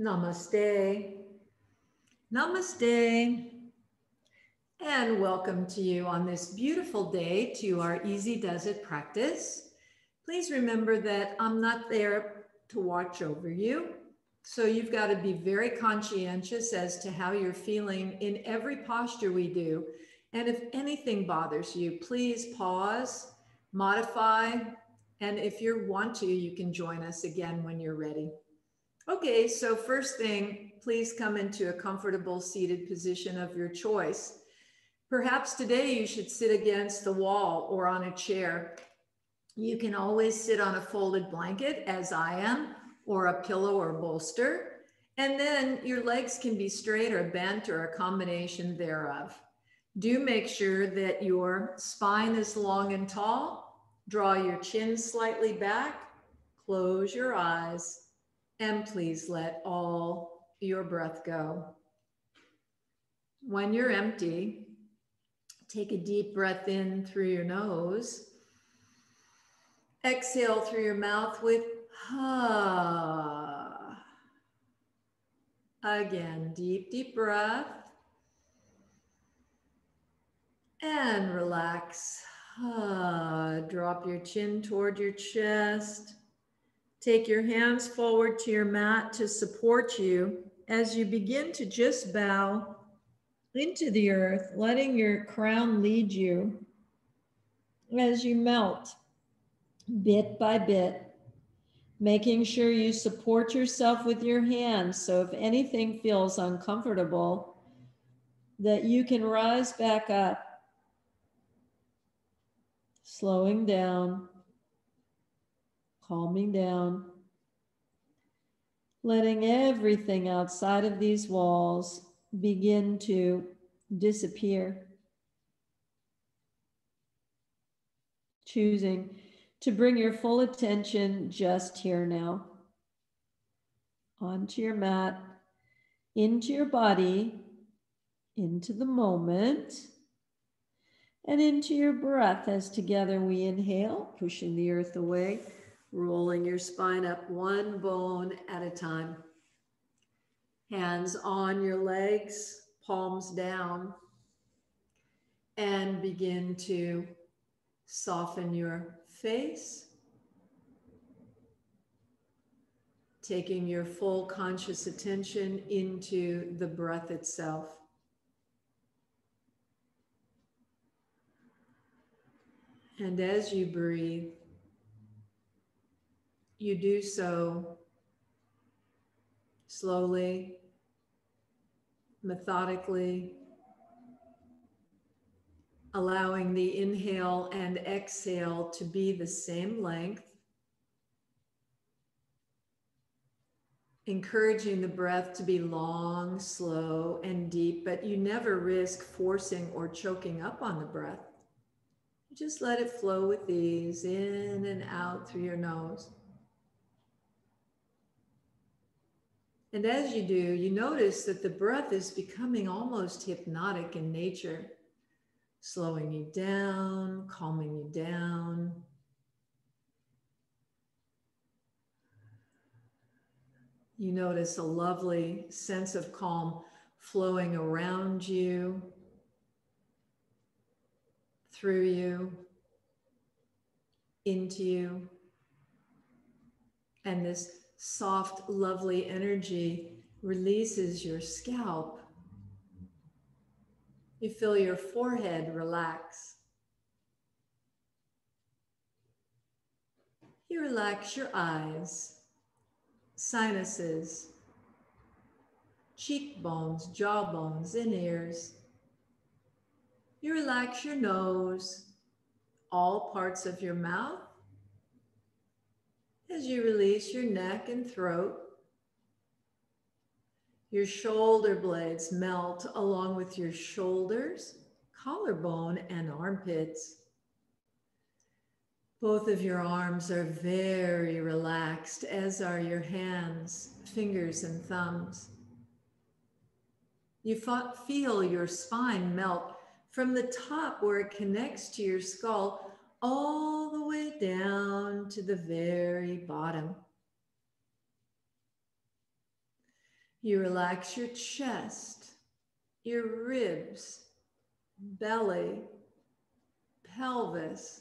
Namaste. Namaste. And welcome to you on this beautiful day to our Easy Does It practice. Please remember that I'm not there to watch over you. So you've got to be very conscientious as to how you're feeling in every posture we do. And if anything bothers you, please pause, modify, and if you want to, you can join us again when you're ready. Okay, so first thing, please come into a comfortable seated position of your choice. Perhaps today you should sit against the wall or on a chair. You can always sit on a folded blanket, as I am, or a pillow or bolster. And then your legs can be straight or bent or a combination thereof. Do make sure that your spine is long and tall. Draw your chin slightly back. Close your eyes and please let all your breath go. When you're empty, take a deep breath in through your nose. Exhale through your mouth with ha. Again, deep, deep breath. And relax. Ha. Drop your chin toward your chest. Take your hands forward to your mat to support you. As you begin to just bow into the earth, letting your crown lead you. As you melt bit by bit, making sure you support yourself with your hands. So if anything feels uncomfortable, that you can rise back up, slowing down calming down, letting everything outside of these walls begin to disappear. Choosing to bring your full attention just here now, onto your mat, into your body, into the moment, and into your breath as together we inhale, pushing the earth away rolling your spine up one bone at a time. Hands on your legs, palms down, and begin to soften your face. Taking your full conscious attention into the breath itself. And as you breathe, you do so slowly, methodically, allowing the inhale and exhale to be the same length. Encouraging the breath to be long, slow, and deep, but you never risk forcing or choking up on the breath. Just let it flow with ease in and out through your nose. And as you do, you notice that the breath is becoming almost hypnotic in nature, slowing you down, calming you down. You notice a lovely sense of calm flowing around you, through you, into you. And this soft, lovely energy releases your scalp. You feel your forehead relax. You relax your eyes, sinuses, cheekbones, jawbones, and ears. You relax your nose, all parts of your mouth, as you release your neck and throat. Your shoulder blades melt along with your shoulders, collarbone, and armpits. Both of your arms are very relaxed, as are your hands, fingers, and thumbs. You feel your spine melt from the top where it connects to your skull all way down to the very bottom. You relax your chest, your ribs, belly, pelvis,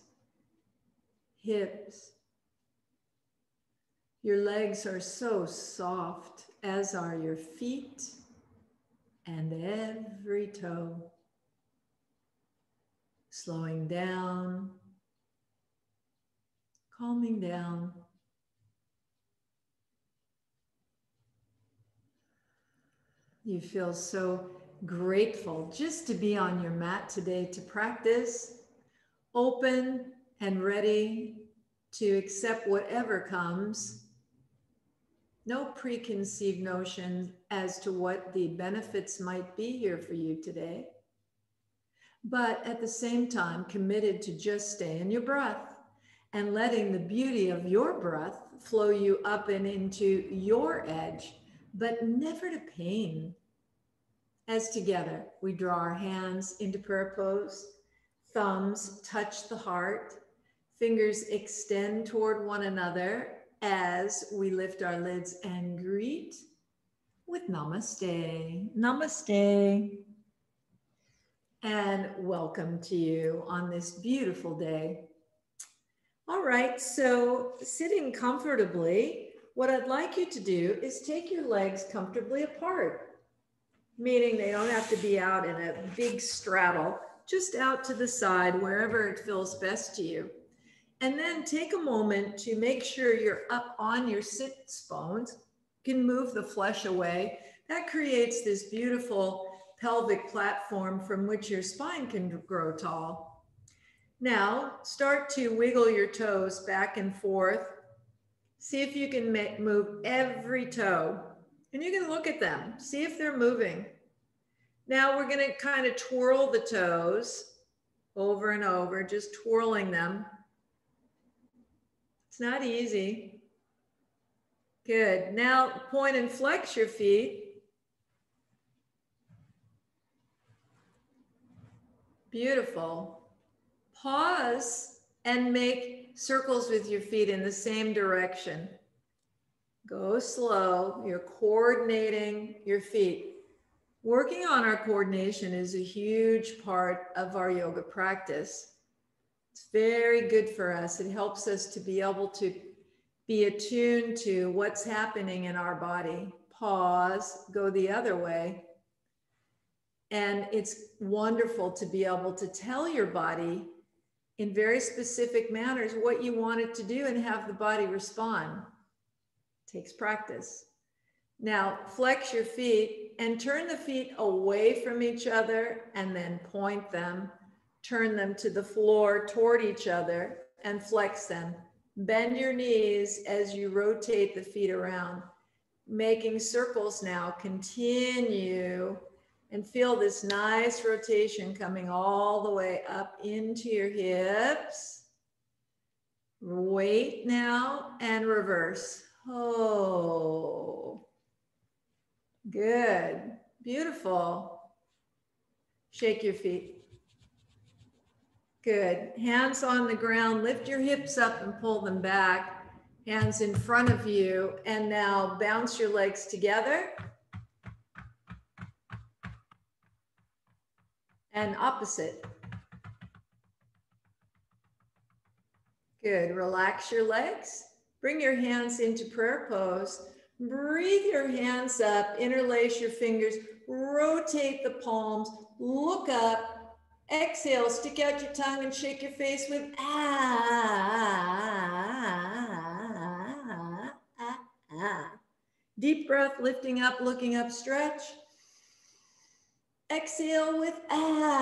hips. Your legs are so soft, as are your feet and every toe. Slowing down, calming down. You feel so grateful just to be on your mat today to practice, open and ready to accept whatever comes. No preconceived notion as to what the benefits might be here for you today. But at the same time, committed to just stay in your breath and letting the beauty of your breath flow you up and into your edge, but never to pain. As together we draw our hands into prayer pose, thumbs touch the heart, fingers extend toward one another as we lift our lids and greet with namaste. Namaste. And welcome to you on this beautiful day. All right, so sitting comfortably, what I'd like you to do is take your legs comfortably apart meaning they don't have to be out in a big straddle, just out to the side, wherever it feels best to you. And then take a moment to make sure you're up on your sits bones. You can move the flesh away. That creates this beautiful pelvic platform from which your spine can grow tall. Now, start to wiggle your toes back and forth. See if you can make, move every toe and you can look at them, see if they're moving. Now we're going to kind of twirl the toes over and over, just twirling them. It's not easy. Good. Now point and flex your feet. Beautiful. Pause and make circles with your feet in the same direction. Go slow. You're coordinating your feet. Working on our coordination is a huge part of our yoga practice. It's very good for us. It helps us to be able to be attuned to what's happening in our body. Pause, go the other way. And it's wonderful to be able to tell your body in very specific manners what you want it to do and have the body respond takes practice. Now, flex your feet and turn the feet away from each other and then point them. Turn them to the floor toward each other and flex them. Bend your knees as you rotate the feet around, making circles now. Continue and feel this nice rotation coming all the way up into your hips. Wait now and reverse. Oh, good. Beautiful. Shake your feet. Good. Hands on the ground. Lift your hips up and pull them back. Hands in front of you. And now bounce your legs together. And opposite. Good. Relax your legs. Bring your hands into prayer pose. Breathe your hands up, interlace your fingers, rotate the palms, look up, exhale, stick out your tongue and shake your face with ah, ah, ah, ah. Deep breath, lifting up, looking up, stretch. Exhale with ah.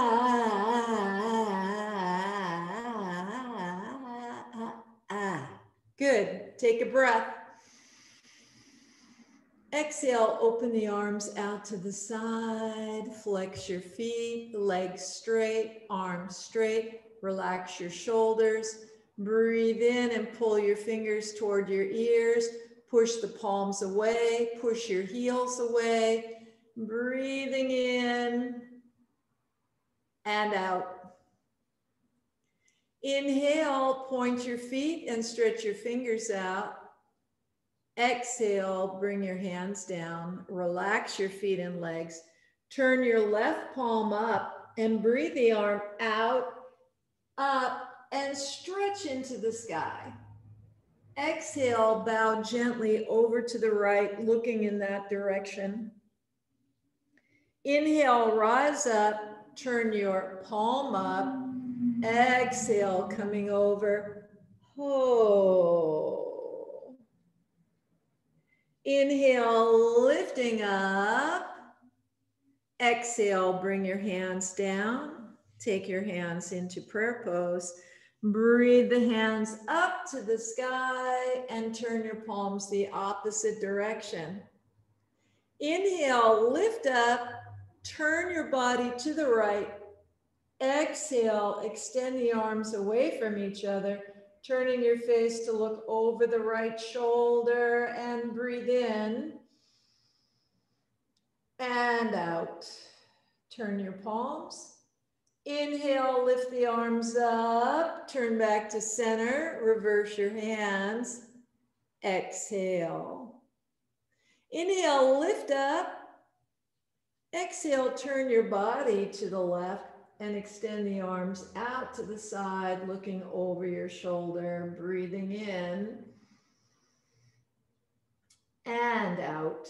Ah. ah, ah, ah. Good. Take a breath. Exhale, open the arms out to the side, flex your feet, legs straight, arms straight, relax your shoulders. Breathe in and pull your fingers toward your ears. Push the palms away, push your heels away. Breathing in and out. Inhale, point your feet and stretch your fingers out. Exhale, bring your hands down, relax your feet and legs. Turn your left palm up and breathe the arm out, up, and stretch into the sky. Exhale, bow gently over to the right, looking in that direction. Inhale, rise up, turn your palm up. Exhale, coming over. Oh. Inhale, lifting up. Exhale, bring your hands down. Take your hands into prayer pose. Breathe the hands up to the sky and turn your palms the opposite direction. Inhale, lift up, turn your body to the right. Exhale, extend the arms away from each other, turning your face to look over the right shoulder and breathe in and out. Turn your palms Inhale, lift the arms up, turn back to center, reverse your hands. Exhale. Inhale, lift up. Exhale, turn your body to the left and extend the arms out to the side, looking over your shoulder, breathing in and out.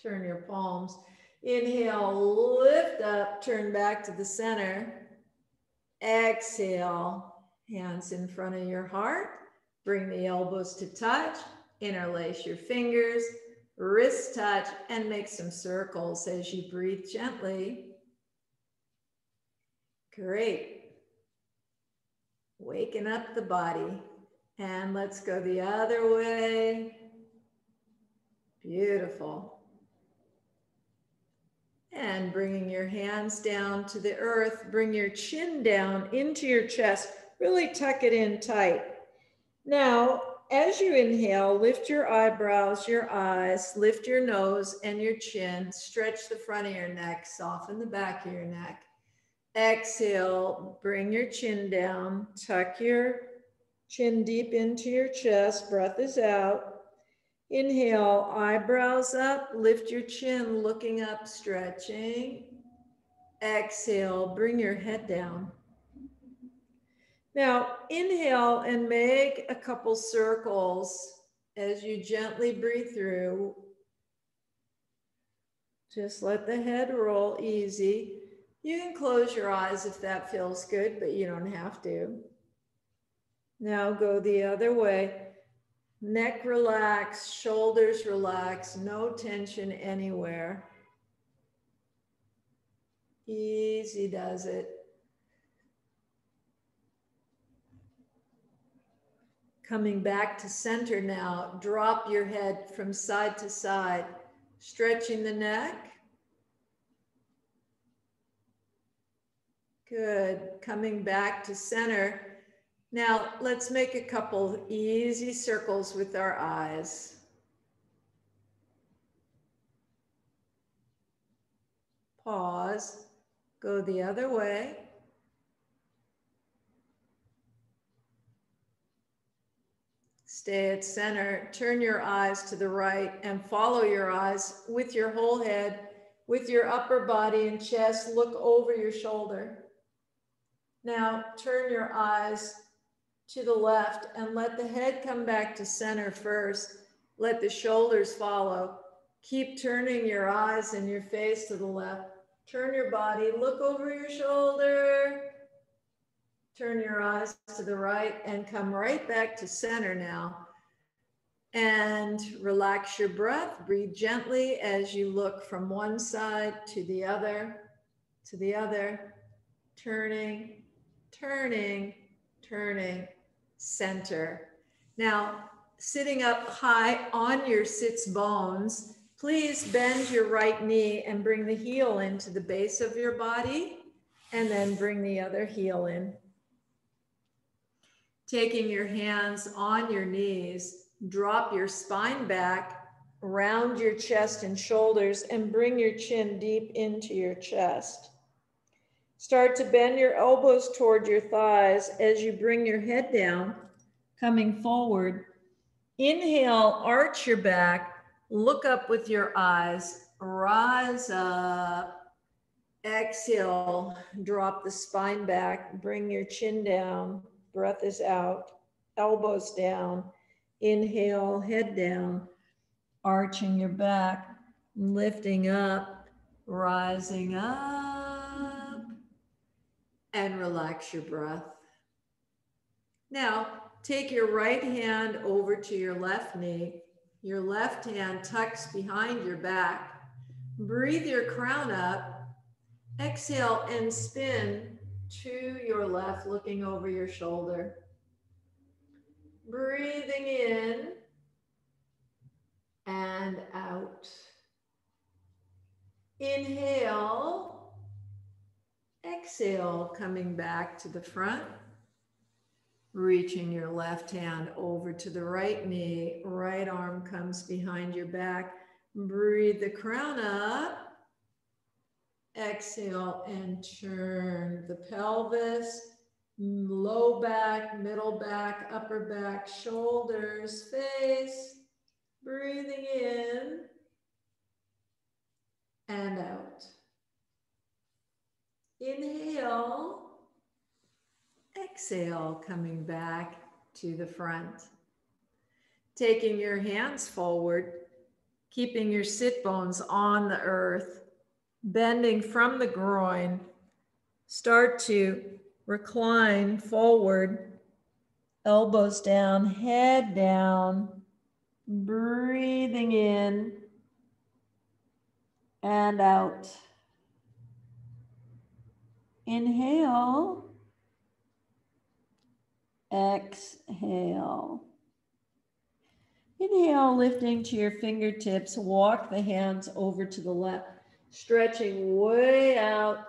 Turn your palms Inhale, lift up, turn back to the center. Exhale, hands in front of your heart. Bring the elbows to touch. Interlace your fingers, wrist touch, and make some circles as you breathe gently. Great. Waking up the body. And let's go the other way. Beautiful. And bringing your hands down to the earth, bring your chin down into your chest, really tuck it in tight. Now, as you inhale, lift your eyebrows, your eyes, lift your nose and your chin, stretch the front of your neck, soften the back of your neck. Exhale, bring your chin down, tuck your chin deep into your chest, breath is out. Inhale, eyebrows up, lift your chin, looking up, stretching. Exhale, bring your head down. Now, inhale and make a couple circles as you gently breathe through. Just let the head roll easy. You can close your eyes if that feels good, but you don't have to. Now go the other way. Neck relax, shoulders relax, no tension anywhere. Easy does it. Coming back to center now, drop your head from side to side, stretching the neck. Good. Coming back to center, now let's make a couple easy circles with our eyes. Pause, go the other way. Stay at center, turn your eyes to the right and follow your eyes with your whole head, with your upper body and chest, look over your shoulder. Now turn your eyes to the left and let the head come back to center first. Let the shoulders follow. Keep turning your eyes and your face to the left. Turn your body, look over your shoulder. Turn your eyes to the right and come right back to center now. And relax your breath. Breathe gently as you look from one side to the other, to the other, turning, turning, turning center. Now, sitting up high on your sits bones, please bend your right knee and bring the heel into the base of your body and then bring the other heel in. Taking your hands on your knees, drop your spine back, round your chest and shoulders, and bring your chin deep into your chest. Start to bend your elbows toward your thighs as you bring your head down, coming forward. Inhale, arch your back, look up with your eyes, rise up. Exhale, drop the spine back, bring your chin down, breath is out, elbows down. Inhale, head down, arching your back, lifting up, rising up, and relax your breath. Now, take your right hand over to your left knee. Your left hand tucks behind your back. Breathe your crown up. Exhale and spin to your left, looking over your shoulder. Breathing in and out. Inhale, exhale, coming back to the front. Reaching your left hand over to the right knee, right arm comes behind your back. Breathe the crown up. Exhale and turn the pelvis, low back, middle back, upper back, shoulders, face. Breathing in and out. Inhale. Exhale, coming back to the front. Taking your hands forward, keeping your sit bones on the earth, bending from the groin. Start to recline forward, elbows down, head down, breathing in and out. Inhale. Exhale. Inhale, lifting to your fingertips. Walk the hands over to the left, stretching way out.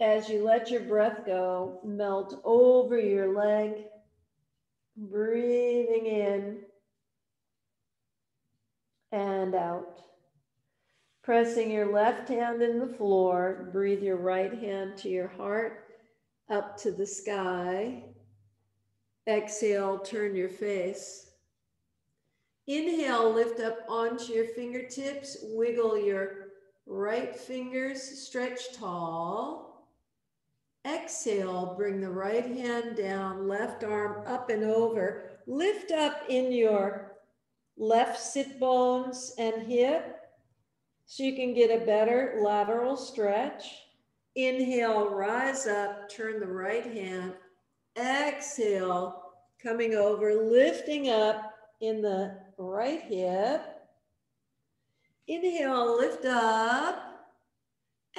As you let your breath go, melt over your leg. Breathing in and out. Pressing your left hand in the floor, breathe your right hand to your heart, up to the sky. Exhale, turn your face. Inhale, lift up onto your fingertips, wiggle your right fingers, stretch tall. Exhale, bring the right hand down, left arm up and over. Lift up in your left sit bones and hip so you can get a better lateral stretch. Inhale, rise up, turn the right hand. Exhale, coming over, lifting up in the right hip. Inhale, lift up.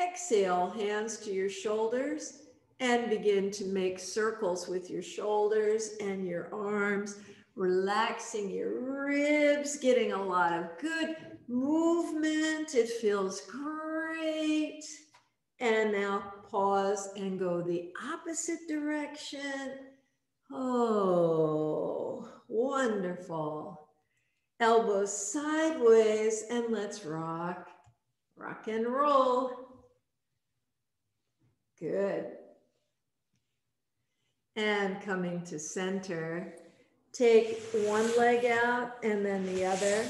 Exhale, hands to your shoulders and begin to make circles with your shoulders and your arms relaxing your ribs, getting a lot of good movement. It feels great. And now pause and go the opposite direction. Oh, wonderful. Elbows sideways and let's rock, rock and roll. Good. And coming to center. Take one leg out and then the other.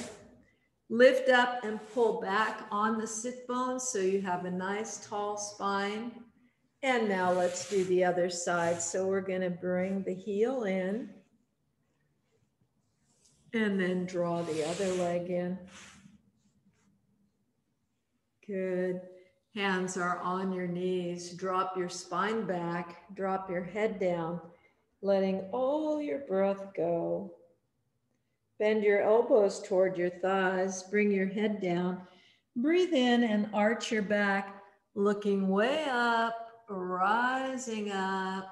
Lift up and pull back on the sit bones so you have a nice tall spine. And now let's do the other side. So we're going to bring the heel in and then draw the other leg in. Good. Hands are on your knees. Drop your spine back. Drop your head down letting all your breath go. Bend your elbows toward your thighs, bring your head down. Breathe in and arch your back, looking way up, rising up.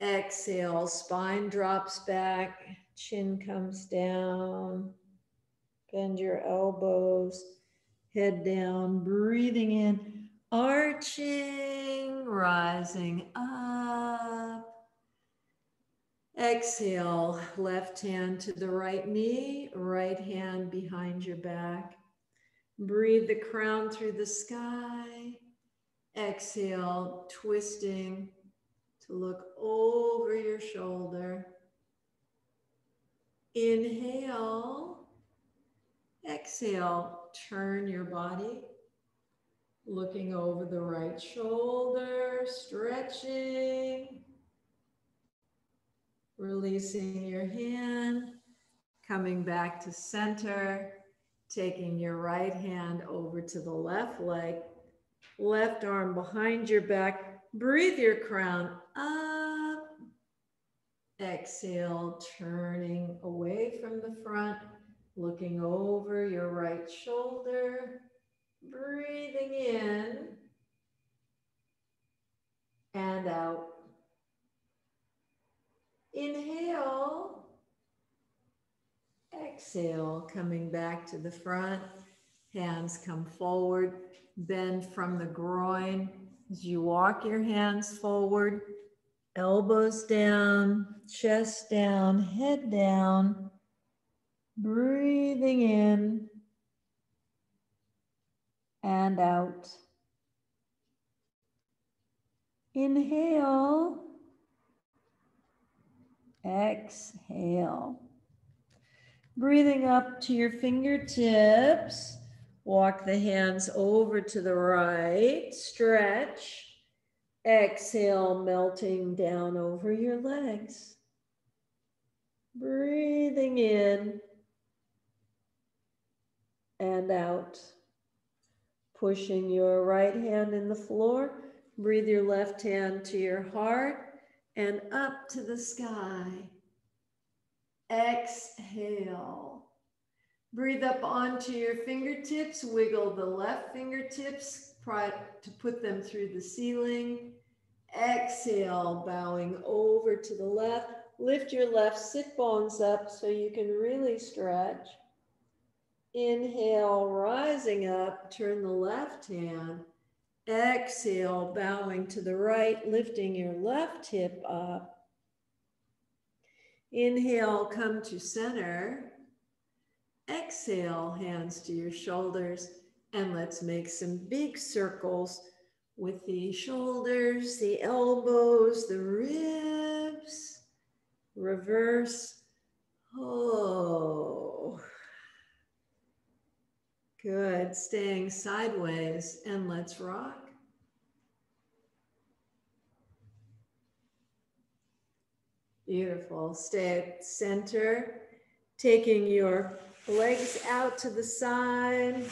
Exhale, spine drops back, chin comes down. Bend your elbows, head down, breathing in, arching, rising up. Exhale, left hand to the right knee, right hand behind your back. Breathe the crown through the sky. Exhale, twisting to look over your shoulder. Inhale. Exhale, turn your body. Looking over the right shoulder, stretching. Releasing your hand, coming back to center, taking your right hand over to the left leg, left arm behind your back. Breathe your crown up. Exhale, turning away from the front, looking over your right shoulder, breathing in and out. Inhale. Exhale, coming back to the front. Hands come forward. Bend from the groin as you walk your hands forward. Elbows down, chest down, head down. Breathing in and out. Inhale. Exhale. Breathing up to your fingertips. Walk the hands over to the right. Stretch. Exhale, melting down over your legs. Breathing in and out. Pushing your right hand in the floor. Breathe your left hand to your heart and up to the sky. Exhale. Breathe up onto your fingertips. Wiggle the left fingertips to put them through the ceiling. Exhale, bowing over to the left. Lift your left sit bones up so you can really stretch. Inhale, rising up, turn the left hand Exhale, bowing to the right, lifting your left hip up. Inhale, come to center. Exhale, hands to your shoulders. And let's make some big circles with the shoulders, the elbows, the ribs. Reverse. Oh. Good. Staying sideways and let's rock. Beautiful. Stay at center, taking your legs out to the side,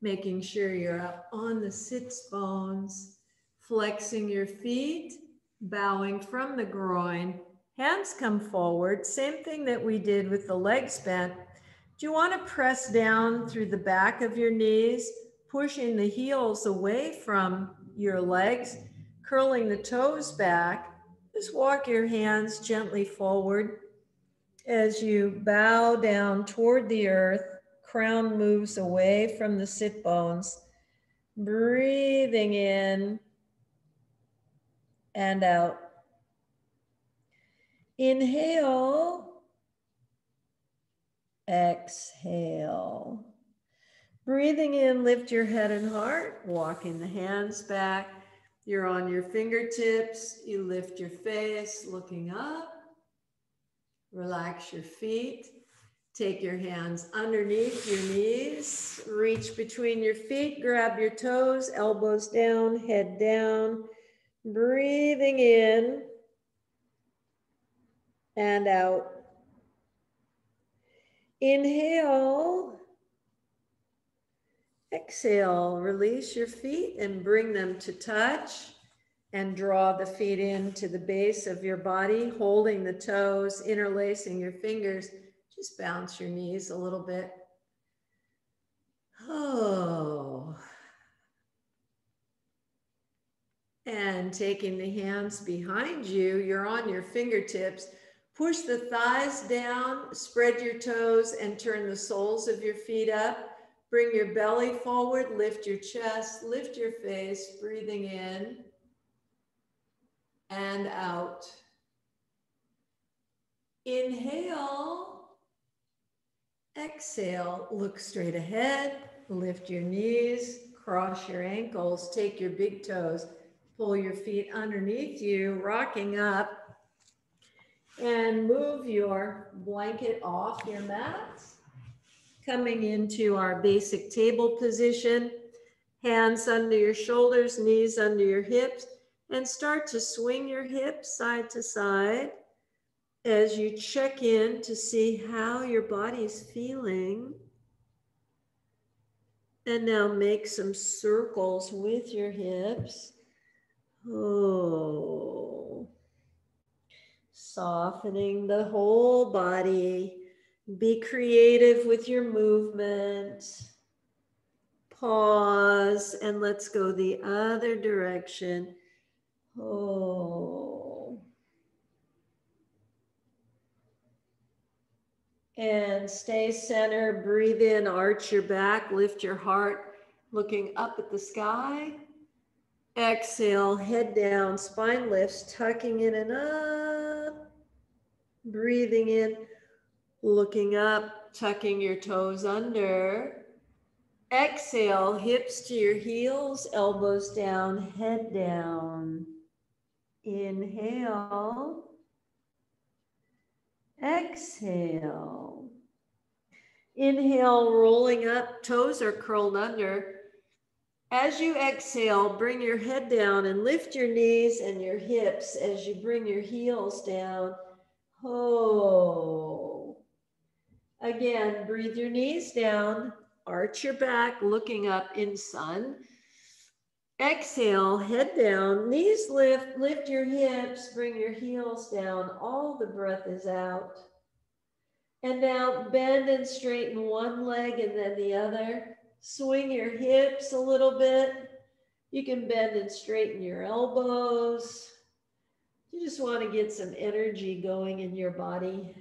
making sure you're up on the sits bones, flexing your feet, bowing from the groin, hands come forward. Same thing that we did with the legs bent do you want to press down through the back of your knees, pushing the heels away from your legs, curling the toes back? Just walk your hands gently forward as you bow down toward the earth. Crown moves away from the sit bones. Breathing in and out. Inhale Exhale. Breathing in, lift your head and heart, walking the hands back. You're on your fingertips. You lift your face, looking up. Relax your feet. Take your hands underneath your knees. Reach between your feet. Grab your toes, elbows down, head down. Breathing in and out. Inhale. Exhale, release your feet and bring them to touch and draw the feet into the base of your body, holding the toes, interlacing your fingers. Just bounce your knees a little bit. Oh. And taking the hands behind you, you're on your fingertips. Push the thighs down, spread your toes, and turn the soles of your feet up. Bring your belly forward, lift your chest, lift your face, breathing in and out. Inhale, exhale, look straight ahead, lift your knees, cross your ankles, take your big toes, pull your feet underneath you, rocking up And move your blanket off your mat. Coming into our basic table position. Hands under your shoulders, knees under your hips. And start to swing your hips side to side as you check in to see how your body is feeling. And now make some circles with your hips. Oh, softening the whole body. Be creative with your movement. Pause and let's go the other direction. Oh. And stay center, breathe in, arch your back, lift your heart, looking up at the sky. Exhale, head down, spine lifts, tucking in and up. Breathing in, looking up, tucking your toes under. Exhale, hips to your heels, elbows down, head down. Inhale. Exhale. Inhale, rolling up, toes are curled under. As you exhale, bring your head down and lift your knees and your hips as you bring your heels down. Oh. Again, breathe your knees down, arch your back, looking up in sun. Exhale, head down, knees lift, lift your hips, bring your heels down. All the breath is out. And now bend and straighten one leg and then the other. Swing your hips a little bit. You can bend and straighten your elbows. You just want to get some energy going in your body.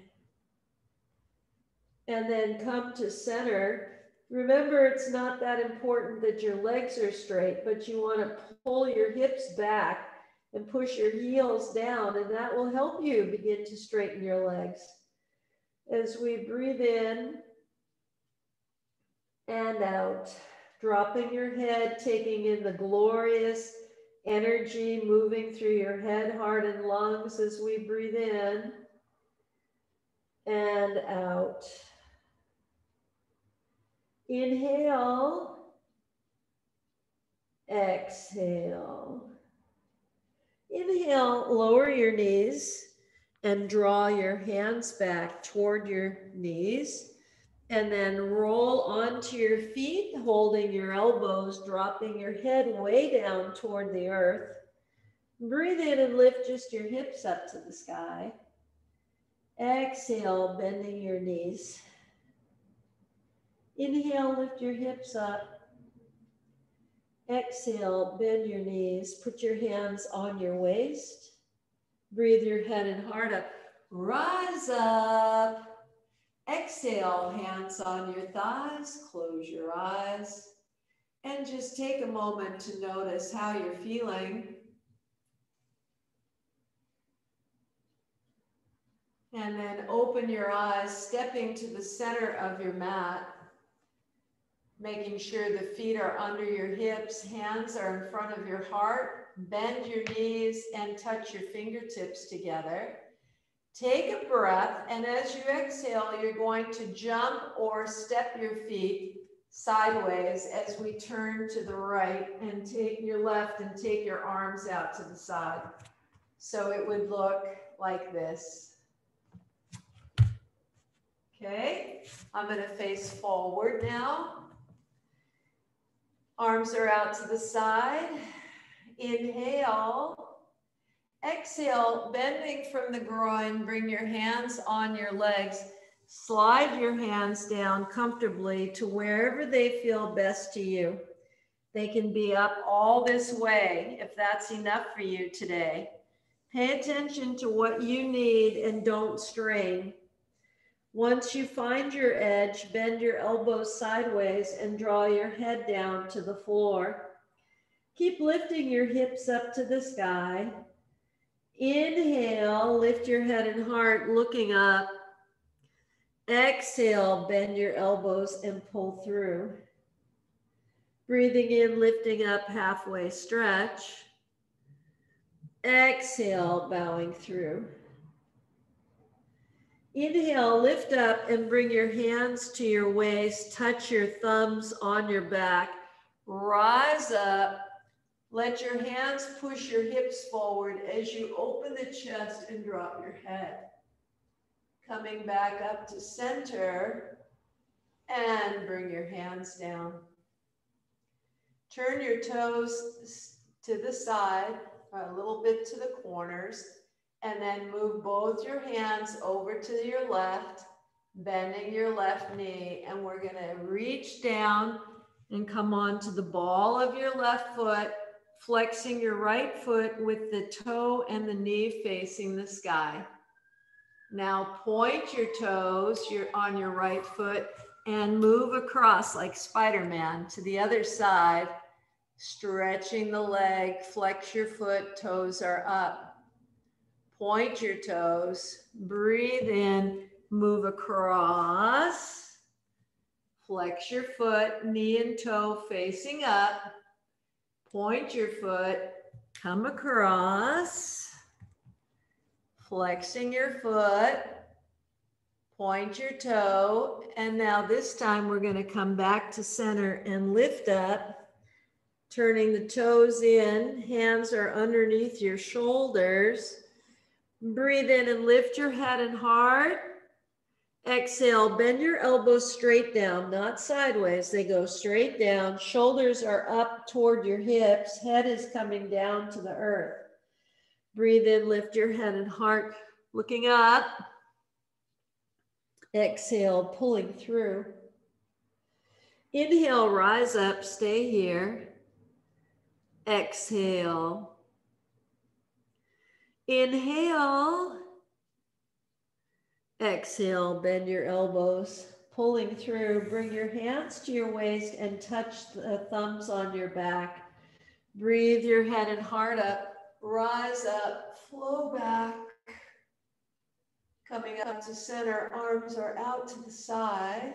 And then come to center Remember, it's not that important that your legs are straight, but you want to pull your hips back and push your heels down, and that will help you begin to straighten your legs. As we breathe in and out, dropping your head, taking in the glorious energy moving through your head, heart, and lungs as we breathe in and out. Inhale. Exhale. Inhale, lower your knees and draw your hands back toward your knees. And then roll onto your feet, holding your elbows, dropping your head way down toward the earth. Breathe in and lift just your hips up to the sky. Exhale, bending your knees. Inhale, lift your hips up. Exhale, bend your knees. Put your hands on your waist. Breathe your head and heart up. Rise up. Exhale, hands on your thighs. Close your eyes. And just take a moment to notice how you're feeling. And then open your eyes, stepping to the center of your mat making sure the feet are under your hips, hands are in front of your heart, bend your knees and touch your fingertips together. Take a breath, and as you exhale, you're going to jump or step your feet sideways as we turn to the right and take your left and take your arms out to the side. So it would look like this. Okay, I'm going to face forward now. Arms are out to the side. Inhale. Exhale, bending from the groin, bring your hands on your legs. Slide your hands down comfortably to wherever they feel best to you. They can be up all this way if that's enough for you today. Pay attention to what you need and don't strain. Once you find your edge, bend your elbows sideways and draw your head down to the floor. Keep lifting your hips up to the sky. Inhale, lift your head and heart looking up. Exhale, bend your elbows and pull through. Breathing in, lifting up, halfway stretch. Exhale, bowing through. Inhale, lift up and bring your hands to your waist. Touch your thumbs on your back. Rise up. Let your hands push your hips forward as you open the chest and drop your head. Coming back up to center and bring your hands down. Turn your toes to the side, a little bit to the corners, and then move both your hands over to your left, bending your left knee. And we're gonna reach down and come onto the ball of your left foot, flexing your right foot with the toe and the knee facing the sky. Now point your toes you're on your right foot and move across like Spider-Man to the other side, stretching the leg, flex your foot, toes are up. Point your toes, breathe in, move across, flex your foot, knee and toe facing up, point your foot, come across, flexing your foot, point your toe, and now this time we're gonna come back to center and lift up, turning the toes in, hands are underneath your shoulders, Breathe in and lift your head and heart. Exhale, bend your elbows straight down, not sideways. They go straight down. Shoulders are up toward your hips. Head is coming down to the earth. Breathe in, lift your head and heart, looking up. Exhale, pulling through. Inhale, rise up, stay here. Exhale, Inhale. Exhale, bend your elbows, pulling through. Bring your hands to your waist and touch the thumbs on your back. Breathe your head and heart up. Rise up, flow back. Coming up to center, arms are out to the side.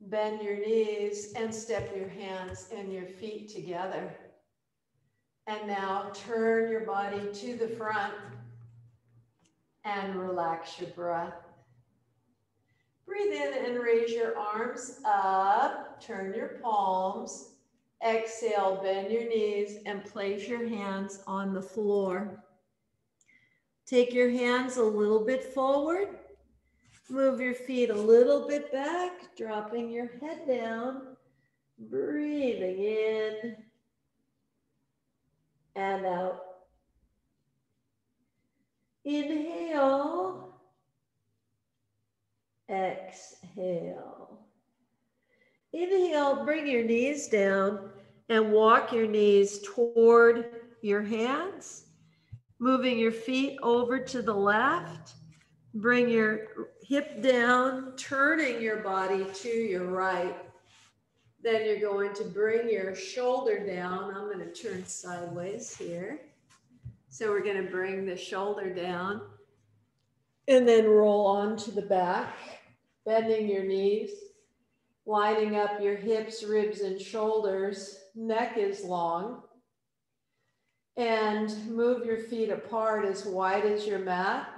Bend your knees and step your hands and your feet together. And now turn your body to the front and relax your breath. Breathe in and raise your arms up. Turn your palms. Exhale, bend your knees and place your hands on the floor. Take your hands a little bit forward. Move your feet a little bit back, dropping your head down. Breathing in and out. Inhale. Exhale. Inhale, bring your knees down and walk your knees toward your hands, moving your feet over to the left. Bring your hip down, turning your body to your right. Then you're going to bring your shoulder down. I'm going to turn sideways here. So we're going to bring the shoulder down and then roll onto the back, bending your knees, lining up your hips, ribs, and shoulders. Neck is long. And move your feet apart as wide as your mat.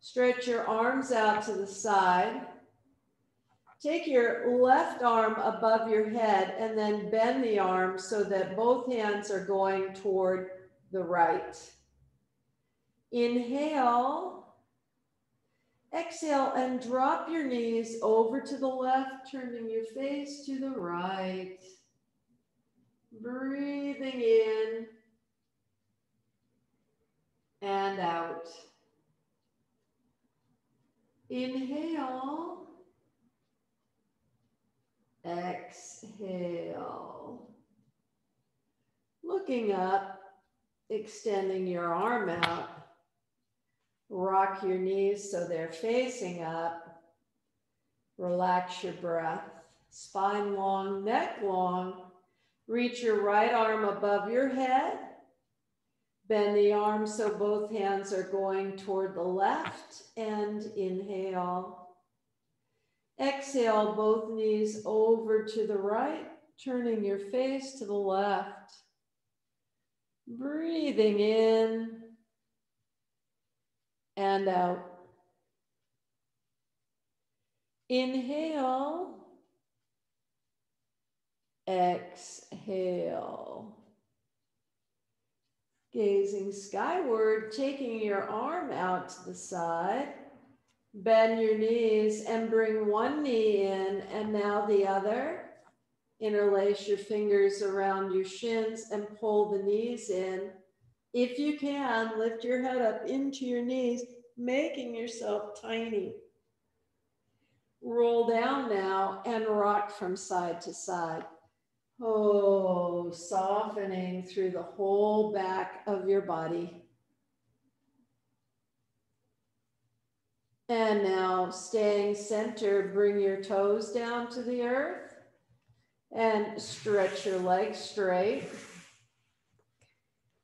Stretch your arms out to the side. Take your left arm above your head and then bend the arm so that both hands are going toward the right. Inhale. Exhale and drop your knees over to the left, turning your face to the right. Breathing in and out. Inhale. Exhale. Looking up, extending your arm out. Rock your knees so they're facing up. Relax your breath. Spine long, neck long. Reach your right arm above your head. Bend the arm so both hands are going toward the left and inhale. Exhale, both knees over to the right, turning your face to the left. Breathing in and out. Inhale. Exhale. Gazing skyward, taking your arm out to the side. Bend your knees and bring one knee in and now the other. Interlace your fingers around your shins and pull the knees in. If you can, lift your head up into your knees, making yourself tiny. Roll down now and rock from side to side. Oh, softening through the whole back of your body. And now staying centered, bring your toes down to the earth and stretch your legs straight.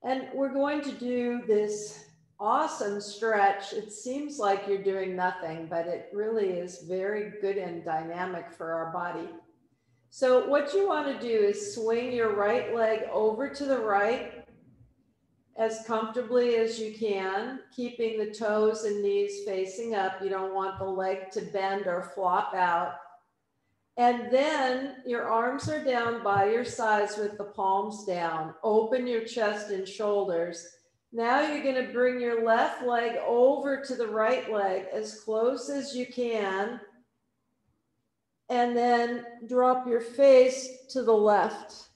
And we're going to do this awesome stretch. It seems like you're doing nothing, but it really is very good and dynamic for our body. So what you want to do is swing your right leg over to the right as comfortably as you can, keeping the toes and knees facing up. You don't want the leg to bend or flop out. And then your arms are down by your sides with the palms down. Open your chest and shoulders now you're going to bring your left leg over to the right leg as close as you can. And then drop your face to the left.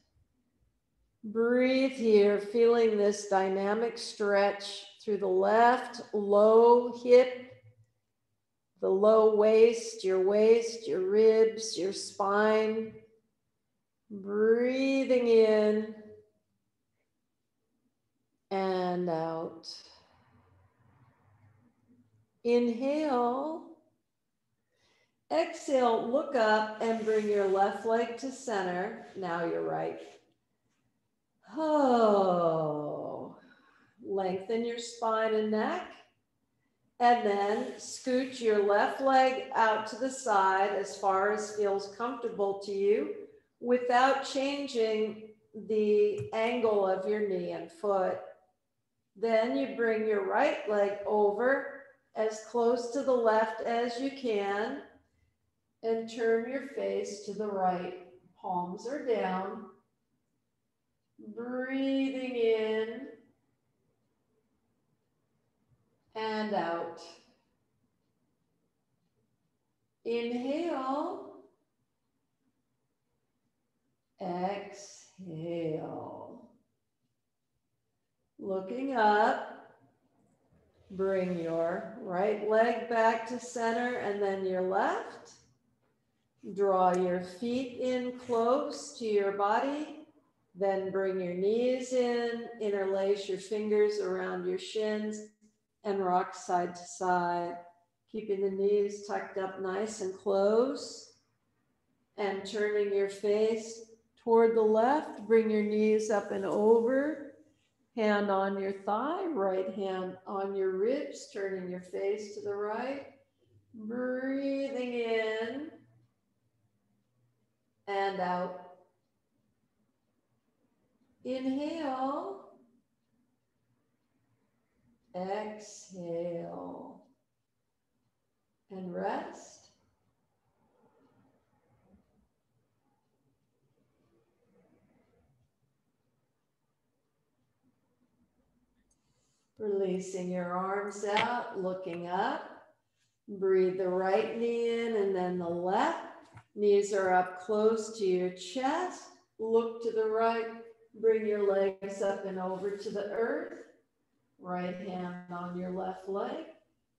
Breathe here, feeling this dynamic stretch through the left low hip, the low waist, your waist, your ribs, your spine. Breathing in and out. Inhale. Exhale, look up and bring your left leg to center. Now your right. Oh, lengthen your spine and neck. And then scoot your left leg out to the side as far as feels comfortable to you without changing the angle of your knee and foot. Then you bring your right leg over as close to the left as you can and turn your face to the right. Palms are down. Breathing in and out. Inhale. Exhale. Looking up, bring your right leg back to center and then your left. Draw your feet in close to your body. Then bring your knees in, interlace your fingers around your shins and rock side to side, keeping the knees tucked up nice and close. And turning your face toward the left, bring your knees up and over Hand on your thigh, right hand on your ribs, turning your face to the right. Breathing in and out. Inhale. Exhale. And rest. Releasing your arms out, looking up. Breathe the right knee in and then the left. Knees are up close to your chest. Look to the right. Bring your legs up and over to the earth. Right hand on your left leg.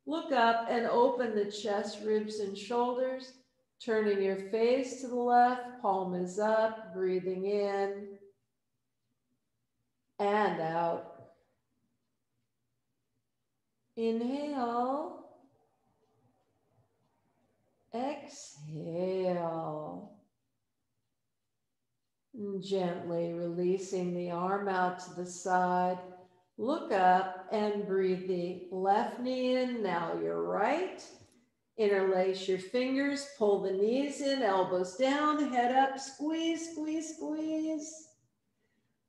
Look up and open the chest, ribs, and shoulders. Turning your face to the left. Palm is up. Breathing in and out. Inhale. Exhale. Gently releasing the arm out to the side. Look up and breathe the left knee in. Now your right. Interlace your fingers, pull the knees in, elbows down, head up, squeeze, squeeze, squeeze.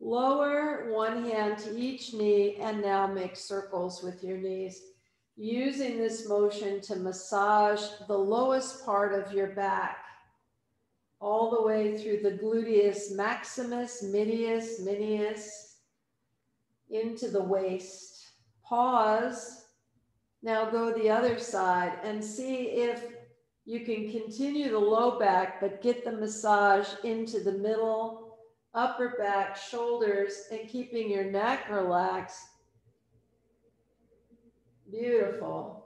Lower one hand to each knee and now make circles with your knees. using this motion to massage the lowest part of your back all the way through the gluteus maximus, medius, minimus, into the waist. Pause. Now go the other side and see if you can continue the low back, but get the massage into the middle, upper back, shoulders, and keeping your neck relaxed. Beautiful.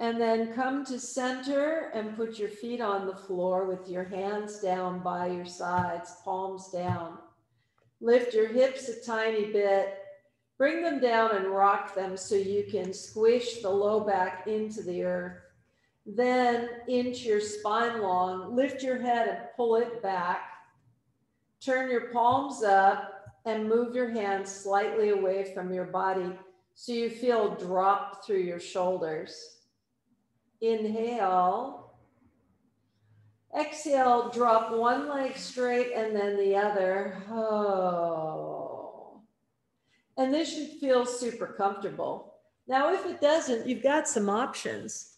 And then come to center and put your feet on the floor with your hands down by your sides, palms down. Lift your hips a tiny bit. Bring them down and rock them so you can squish the low back into the earth. Then inch your spine long, lift your head and pull it back. Turn your palms up and move your hands slightly away from your body so you feel dropped through your shoulders. Inhale. Exhale, drop one leg straight and then the other. Oh. And this should feel super comfortable. Now, if it doesn't, you've got some options.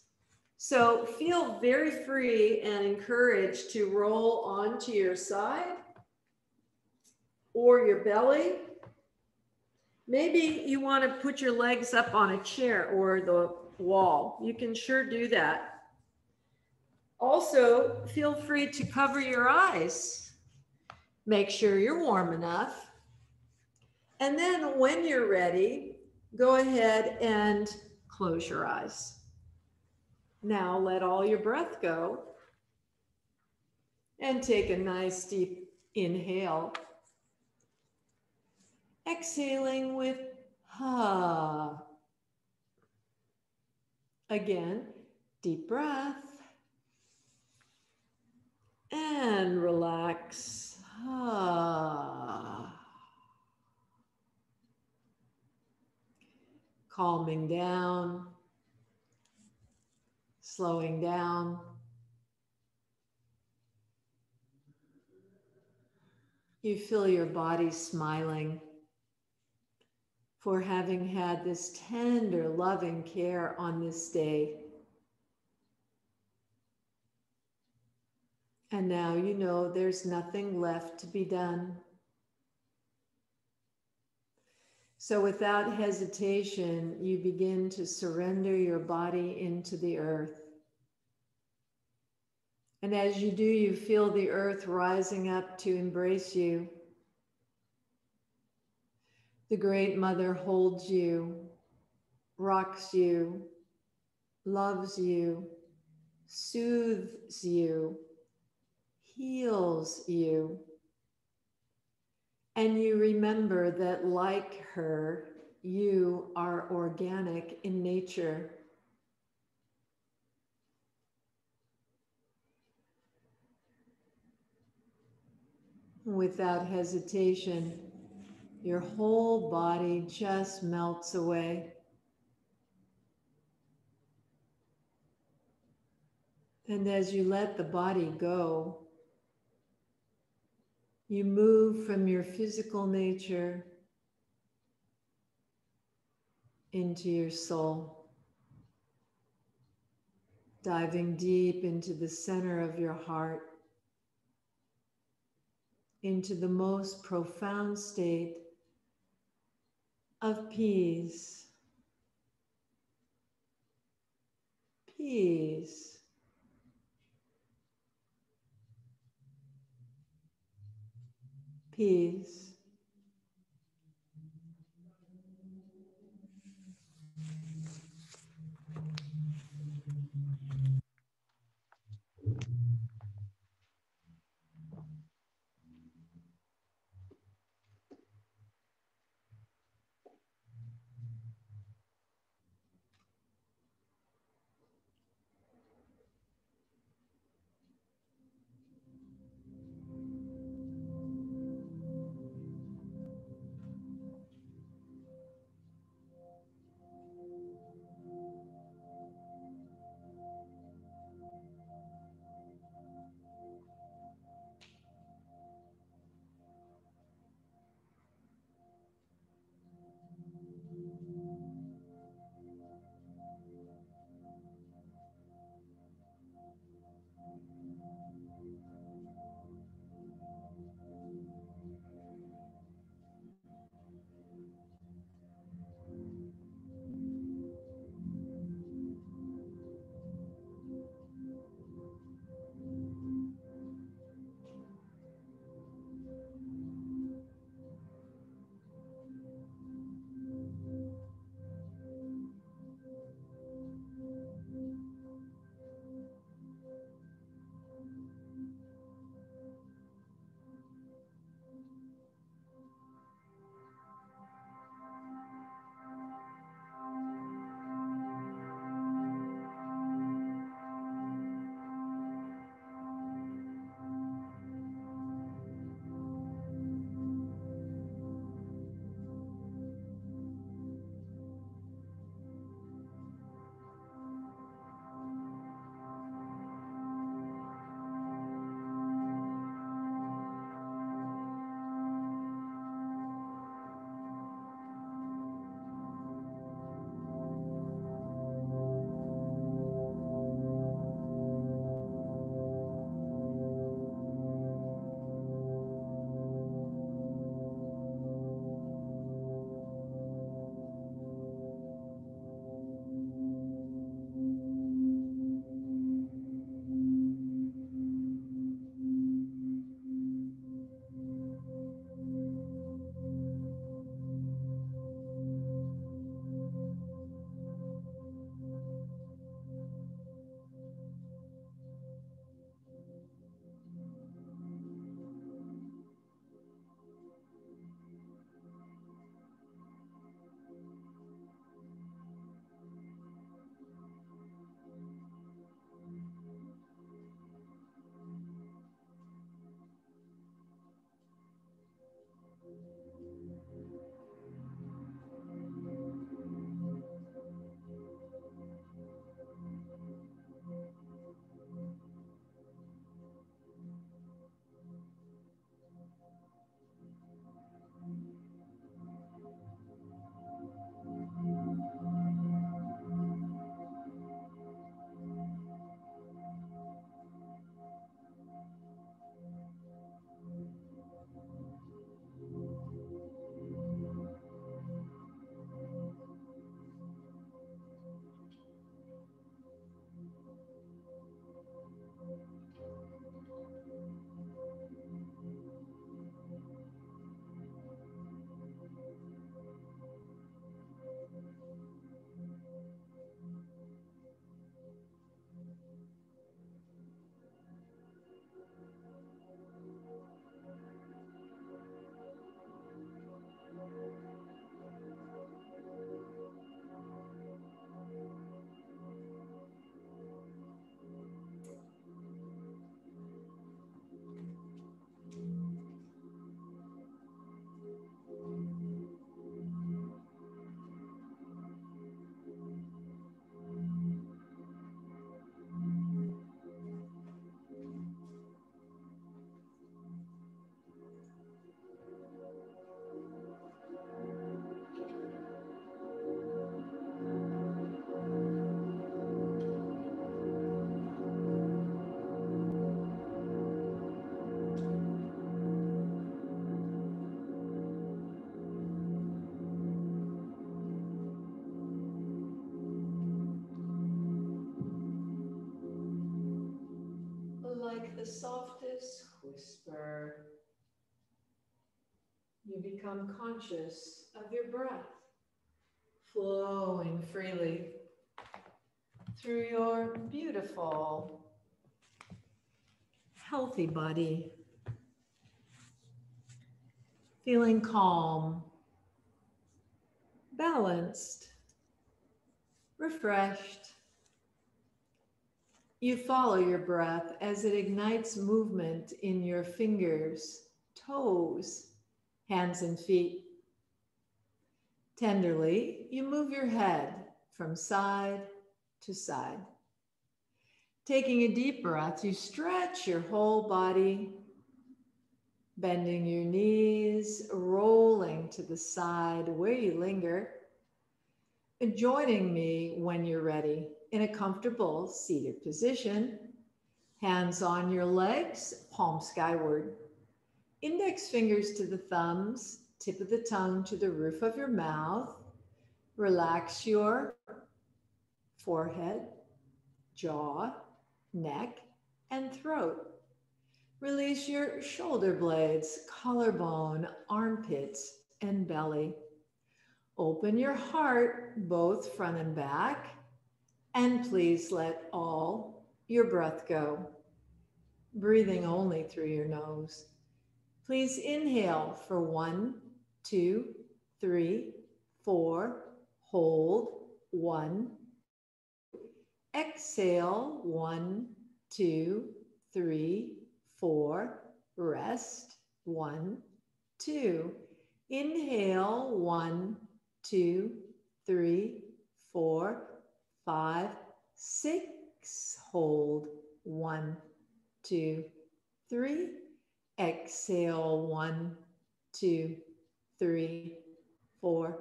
So feel very free and encouraged to roll onto your side or your belly. Maybe you want to put your legs up on a chair or the wall. You can sure do that. Also, feel free to cover your eyes. Make sure you're warm enough. And then when you're ready, go ahead and close your eyes. Now let all your breath go and take a nice deep inhale. Exhaling with ha. Again, deep breath. And relax. Ah. Calming down, slowing down. You feel your body smiling for having had this tender, loving care on this day. And now you know there's nothing left to be done. So, without hesitation, you begin to surrender your body into the earth. And as you do, you feel the earth rising up to embrace you. The Great Mother holds you, rocks you, loves you, soothes you, heals you. And you remember that, like her, you are organic in nature. Without hesitation, your whole body just melts away. And as you let the body go, you move from your physical nature into your soul, diving deep into the center of your heart, into the most profound state of peace. Peace. Peace. Become conscious of your breath flowing freely through your beautiful, healthy body. Feeling calm, balanced, refreshed, you follow your breath as it ignites movement in your fingers, toes, hands, and feet. Tenderly, you move your head from side to side. Taking a deep breath, you stretch your whole body, bending your knees, rolling to the side where you linger, and joining me when you're ready in a comfortable seated position. Hands on your legs, palm skyward. Index fingers to the thumbs, tip of the tongue to the roof of your mouth. Relax your forehead, jaw, neck, and throat. Release your shoulder blades, collarbone, armpits, and belly. Open your heart, both front and back and please let all your breath go, breathing only through your nose. Please inhale for one, two, three, four, hold, one. Exhale, one, two, three, four, rest, one, two. Inhale, one, two, three, four, five, six, hold, one, two, three, exhale, one, two, three, four,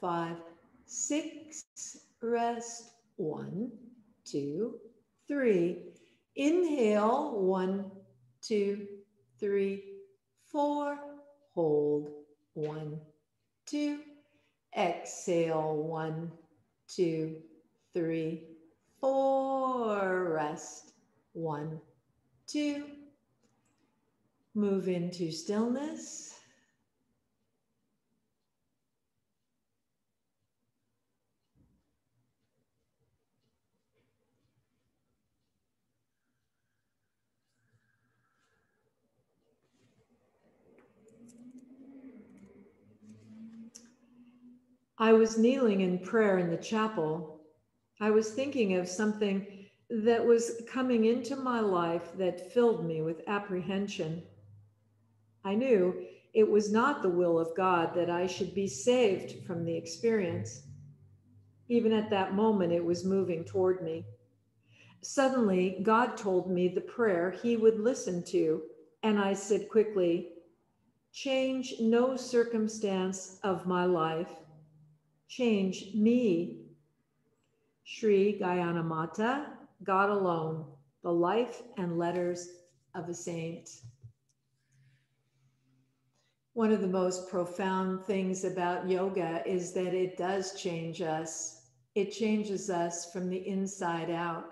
five, six, rest, one, two, three, inhale, one, two, three, four, hold, one, two, exhale, one, two, three, four, rest, one, two. Move into stillness. I was kneeling in prayer in the chapel I was thinking of something that was coming into my life that filled me with apprehension. I knew it was not the will of God that I should be saved from the experience. Even at that moment, it was moving toward me. Suddenly, God told me the prayer he would listen to, and I said quickly, Change no circumstance of my life, change me. Sri Gyanamata, God alone, the life and letters of a saint. One of the most profound things about yoga is that it does change us. It changes us from the inside out.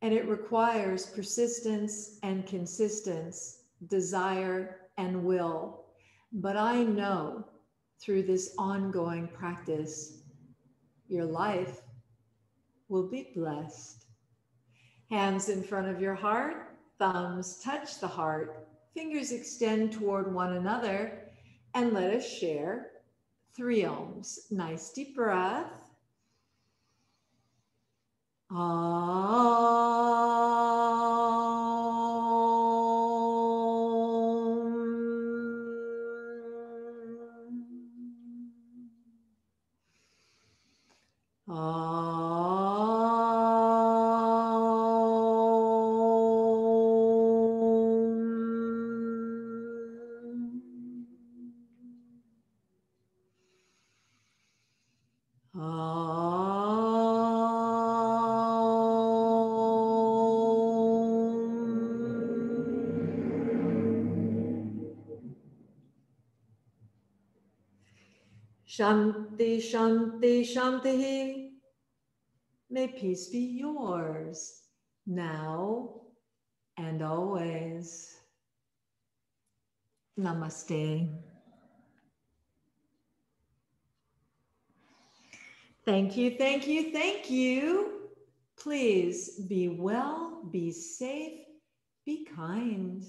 And it requires persistence and consistence, desire and will. But I know through this ongoing practice, your life will be blessed. Hands in front of your heart, thumbs touch the heart, fingers extend toward one another, and let us share three Oms. Nice deep breath. Ah. Shanti, Shanti, Shanti. May peace be yours now and always. Namaste. Thank you, thank you, thank you. Please be well, be safe, be kind.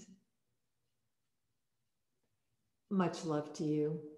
Much love to you.